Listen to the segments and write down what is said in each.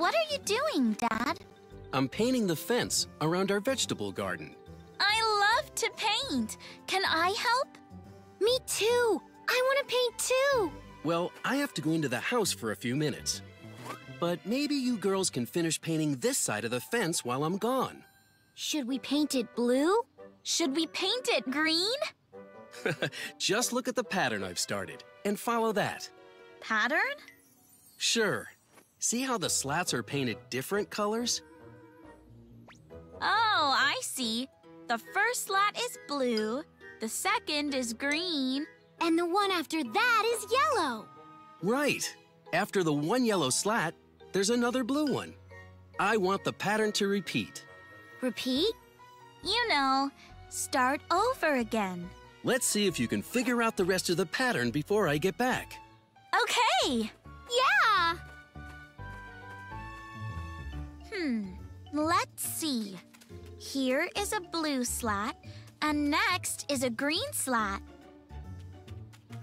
What are you doing, Dad? I'm painting the fence around our vegetable garden. I love to paint. Can I help? Me too. I want to paint too. Well, I have to go into the house for a few minutes. But maybe you girls can finish painting this side of the fence while I'm gone. Should we paint it blue? Should we paint it green? Just look at the pattern I've started and follow that. Pattern? Sure. See how the slats are painted different colors? Oh, I see. The first slat is blue, the second is green, and the one after that is yellow. Right. After the one yellow slat, there's another blue one. I want the pattern to repeat. Repeat? You know, start over again. Let's see if you can figure out the rest of the pattern before I get back. Okay. Yeah. Hmm. Let's see. Here is a blue slat, and next is a green slat.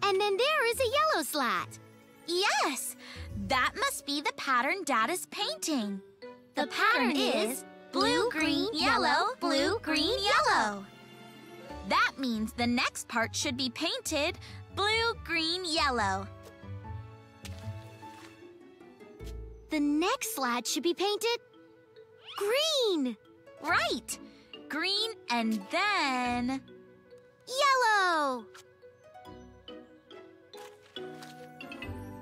And then there is a yellow slat. Yes, that must be the pattern Dad is painting. The, pattern is blue, green, yellow, blue, green, yellow. That means the next part should be painted blue, green, yellow. The next slat should be painted green. Right. Green and then yellow.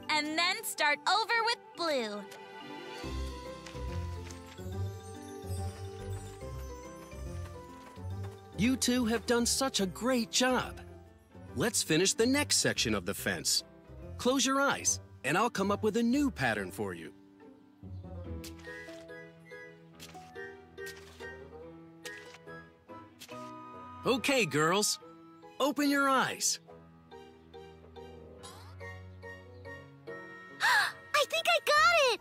And then start over with blue. You two have done such a great job. Let's finish the next section of the fence. Close your eyes, and I'll come up with a new pattern for you. Okay, girls. Open your eyes. I think I got it!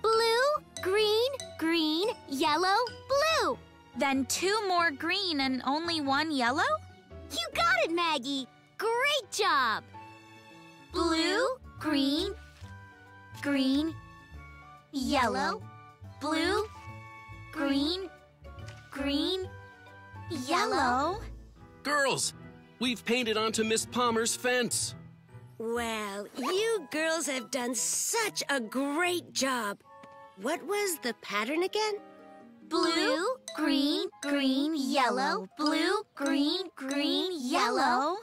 Blue, green, green, yellow, blue. Then two more green and only one yellow? You got it, Maggie! Great job! Blue, green, green, yellow, blue, green, green, yellow. Girls, we've painted onto Miss Palmer's fence. Well, you girls have done such a great job. What was the pattern again? Blue, green, green, yellow, blue, green, green, yellow.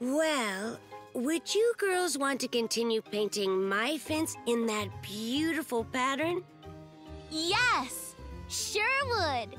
Well, would you girls want to continue painting my fence in that beautiful pattern? Yes, sure would.